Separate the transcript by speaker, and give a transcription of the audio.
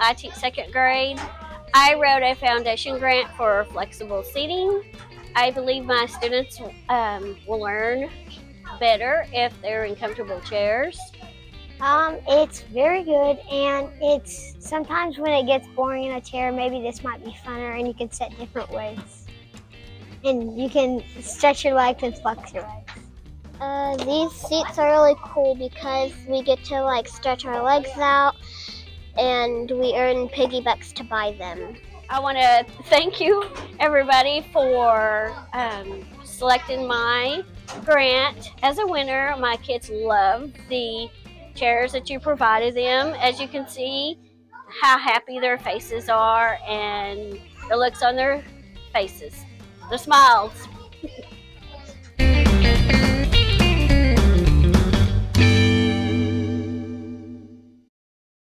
Speaker 1: I teach second grade. I wrote a foundation grant for flexible seating. I believe my students um, will learn better if they're in comfortable chairs.
Speaker 2: Um, it's very good, and it's sometimes when it gets boring in a chair, maybe this might be funner, and you can sit different ways, and you can stretch your legs and flex your legs.
Speaker 3: Uh, these seats are really cool because we get to like stretch our legs out, and we earn piggybucks to buy them.
Speaker 1: I want to thank you, everybody, for um, selecting my grant as a winner. My kids love the chairs that you provided them. As you can see, how happy their faces are and the looks on their faces, the smiles.